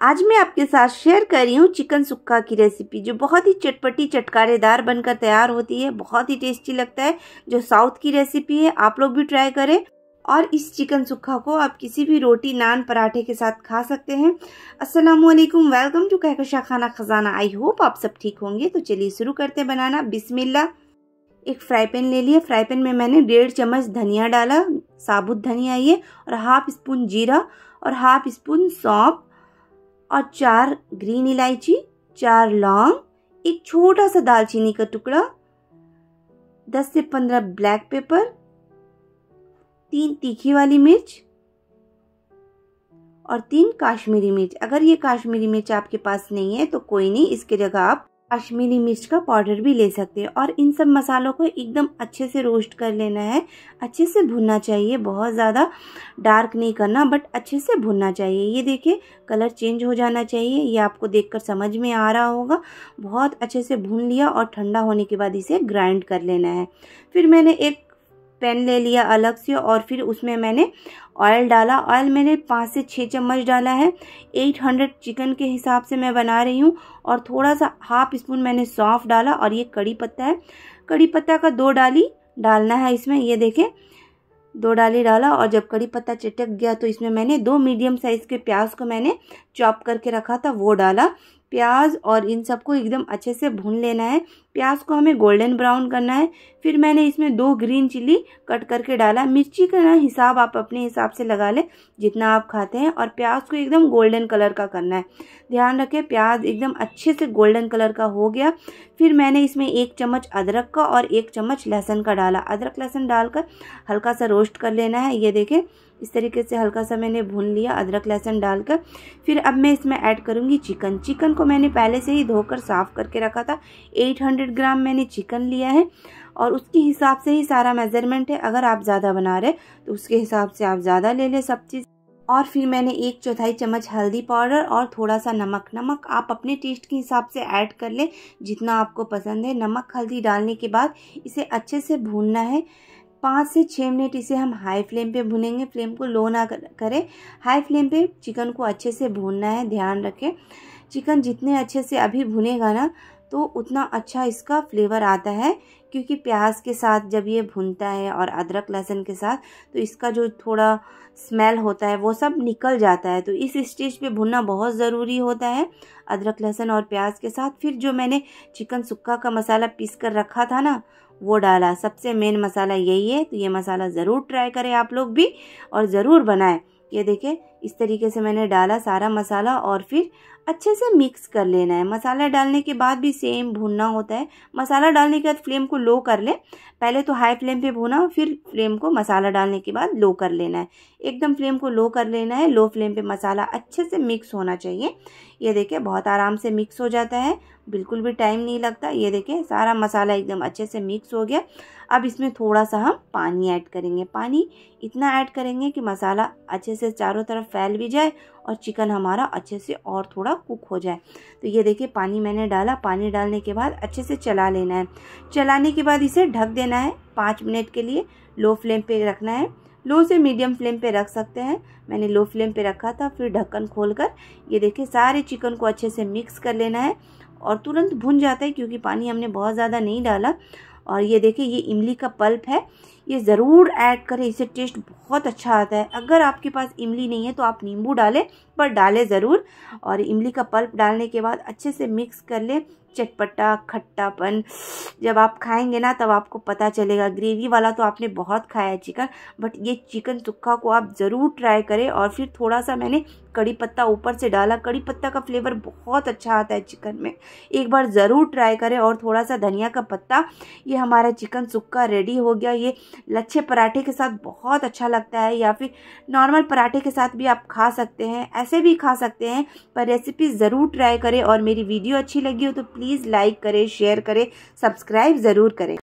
आज मैं आपके साथ शेयर कर रही हूँ चिकन सुक्का की रेसिपी जो बहुत ही चटपटी, चटकारेदार बनकर तैयार होती है। बहुत ही टेस्टी लगता है, जो साउथ की रेसिपी है, आप लोग भी ट्राई करें। और इस चिकन सुक्खा को आप किसी भी रोटी, नान, पराठे के साथ खा सकते हैं। अस्सलाम वालेकुम वेलकम टू कहकशा खाना खजाना। आई होप आप सब ठीक होंगे। तो चलिए शुरू करते हैं बनाना। बिस्मिल्ला एक फ्राई पैन ले लिया। फ्राई पैन में मैंने डेढ़ चम्मच धनिया डाला, साबुत धनिया ये, और हाफ़ स्पून जीरा, और हाफ़ स्पून सौंप और चार ग्रीन इलायची, चार लौंग, एक छोटा सा दालचीनी का टुकड़ा, दस से पंद्रह ब्लैक पेपर, तीन तीखी वाली मिर्च और तीन काश्मीरी मिर्च। अगर ये काश्मीरी मिर्च आपके पास नहीं है तो कोई नहीं, इसके जगह आप कश्मीरी मिर्च का पाउडर भी ले सकते हैं। और इन सब मसालों को एकदम अच्छे से रोस्ट कर लेना है। अच्छे से भुनना चाहिए, बहुत ज़्यादा डार्क नहीं करना, बट अच्छे से भुनना चाहिए। ये देखिए, कलर चेंज हो जाना चाहिए। ये आपको देखकर समझ में आ रहा होगा। बहुत अच्छे से भून लिया और ठंडा होने के बाद इसे ग्राइंड कर लेना है। फिर मैंने एक पैन ले लिया अलग से और फिर उसमें मैंने ऑयल डाला। ऑयल मैंने पाँच से छः चम्मच डाला है। एट हंड्रेड चिकन के हिसाब से मैं बना रही हूँ और थोड़ा सा हाफ़ स्पून मैंने सौंफ डाला और ये कड़ी पत्ता है। कड़ी पत्ता का दो डाली डालना है इसमें। ये देखें, दो डाली डाला और जब कड़ी पत्ता चटक गया तो इसमें मैंने दो मीडियम साइज़ के प्याज को मैंने चॉप करके रखा था, वो डाला। प्याज और इन सबको एकदम अच्छे से भून लेना है। प्याज को हमें गोल्डन ब्राउन करना है। फिर मैंने इसमें दो ग्रीन चिल्ली कट करके डाला। मिर्ची का ना हिसाब आप अपने हिसाब से लगा लें, जितना आप खाते हैं। और प्याज को एकदम गोल्डन कलर का करना है। ध्यान रखें, प्याज एकदम अच्छे से गोल्डन कलर का हो गया। फिर मैंने इसमें एक चम्मच अदरक का और एक चम्मच लहसुन का डाला। अदरक लहसुन डालकर हल्का सा रोस्ट कर लेना है। ये देखें इस तरीके से हल्का सा मैंने भून लिया, अदरक, लहसुन डालकर। फिर अब मैं इसमें ऐड करूँगी चिकन। चिकन को मैंने पहले से ही धोकर साफ़ करके रखा था। 800 ग्राम मैंने चिकन लिया है और उसके हिसाब से ही सारा मेज़रमेंट है। अगर आप ज़्यादा बना रहे तो उसके हिसाब से आप ज़्यादा ले लें सब चीज़। और फिर मैंने एक चौथाई चम्मच हल्दी पाउडर और थोड़ा सा नमक। नमक आप अपने टेस्ट के हिसाब से ऐड कर लें, जितना आपको पसंद है। नमक, हल्दी डालने के बाद इसे अच्छे से भूनना है। पाँच से छः मिनट इसे हम हाई फ्लेम पे भुनेंगे। फ्लेम को लो ना करें हाई फ्लेम पे चिकन को अच्छे से भूनना है, ध्यान रखें। चिकन जितने अच्छे से अभी भुनेगा ना तो उतना अच्छा इसका फ्लेवर आता है, क्योंकि प्याज के साथ जब ये भुनता है और अदरक, लहसुन के साथ तो इसका जो थोड़ा स्मेल होता है, वो सब निकल जाता है। तो इस स्टेज पे भुनना बहुत ज़रूरी होता है। अदरक, लहसुन और प्याज के साथ फिर जो मैंने चिकन सुक्का का मसाला पीस कर रखा था ना वो डाला। सबसे मेन मसाला यही है तो ये मसाला ज़रूर ट्राई करें आप लोग भी और ज़रूर बनाएँ। ये देखें इस तरीके से मैंने डाला सारा मसाला और फिर अच्छे से मिक्स कर लेना है। मसाला डालने के बाद भी सेम भूनना होता है। मसाला डालने के बाद फ्लेम को लो कर ले। पहले तो हाई फ्लेम पे भूना, फिर फ्लेम को मसाला डालने के बाद लो कर लेना है। एकदम फ्लेम को लो कर लेना है। लो फ्लेम पे मसाला अच्छे से मिक्स होना चाहिए। ये देखिए बहुत आराम से मिक्स हो जाता है। बिल्कुल भी टाइम नहीं लगता। ये देखें सारा मसाला एकदम अच्छे से मिक्स हो गया। अब इसमें थोड़ा सा हम पानी ऐड करेंगे। पानी इतना ऐड करेंगे कि मसाला अच्छे से चारों तरफ़ फैल भी जाए और चिकन हमारा अच्छे से और थोड़ा कुक हो जाए। तो ये देखिए पानी मैंने डाला। पानी डालने के बाद अच्छे से चला लेना है। चलाने के बाद इसे ढक देना है। पाँच मिनट के लिए लो फ्लेम पे रखना है। लो से मीडियम फ्लेम पे रख सकते हैं। मैंने लो फ्लेम पे रखा था, फिर ढक्कन खोलकर, ये देखिए सारे चिकन को अच्छे से मिक्स कर लेना है और तुरंत भुन जाता है क्योंकि पानी हमने बहुत ज़्यादा नहीं डाला। और ये देखिए, ये इमली का पल्प है, ये ज़रूर ऐड करें, इससे टेस्ट बहुत अच्छा आता है। अगर आपके पास इमली नहीं है तो आप नींबू डालें, पर डालें ज़रूर। और इमली का पल्प डालने के बाद अच्छे से मिक्स कर लें चटपटा, खट्टापन। जब आप खाएँगे ना, तब आपको पता चलेगा। ग्रेवी वाला तो आपने बहुत खाया है चिकन, बट ये चिकन सुक्खा को आप ज़रूर ट्राई करें और फिर थोड़ा सा मैंने कड़ी पत्ता ऊपर से डाला। कड़ी पत्ता का फ्लेवर बहुत अच्छा आता है चिकन में। एक बार ज़रूर ट्राई करें और थोड़ा सा धनिया का पत्ता। ये हमारा चिकन सुक्का रेडी हो गया। ये लच्छे पराठे के साथ बहुत अच्छा लगता है या फिर नॉर्मल पराठे के साथ भी आप खा सकते हैं, ऐसे भी खा सकते हैं, पर रेसिपी ज़रूर ट्राई करें और मेरी वीडियो अच्छी लगी हो तो प्लीज़ लाइक करें शेयर करें सब्सक्राइब ज़रूर करें।